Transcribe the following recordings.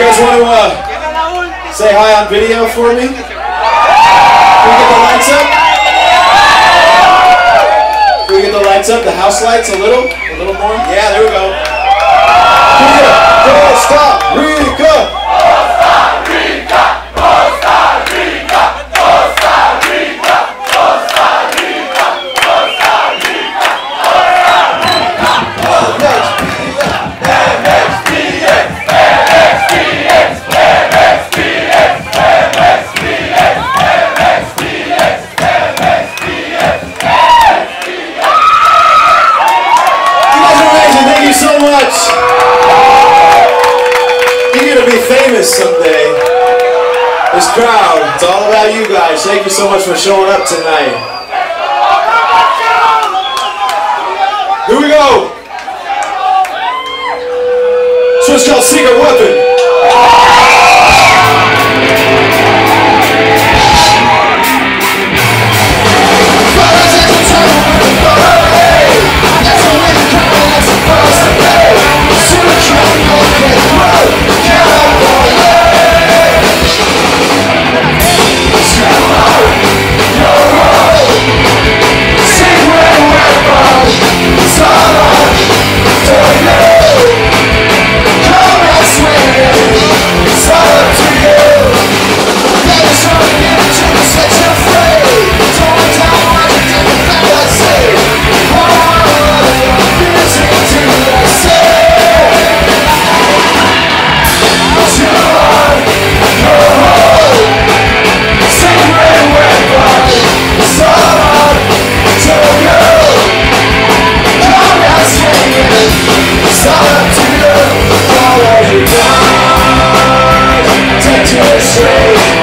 guys want to uh, say hi on video for me? Can we get the lights up? Can we get the lights up? The house lights a little? A little more? Yeah, there we go. Rica, Costa Rica! You guys are amazing. Thank you so much. You're gonna be famous someday. This crowd, it's all about you guys. Thank you so much for showing up tonight. Here we go. This one's called Secret Weapon. Thank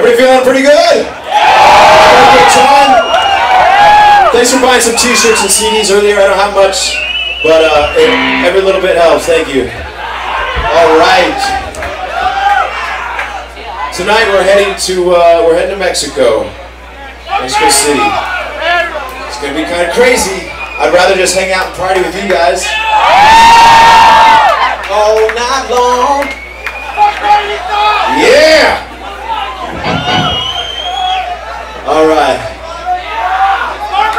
Everybody feeling pretty good? Yeah! good time? Thanks for buying some t-shirts and CDs earlier. I don't have much, but uh, it, every little bit helps. Thank you. All right. Tonight we're heading to uh, we're heading to Mexico, Mexico City. It's gonna be kind of crazy. I'd rather just hang out and party with you guys all night long.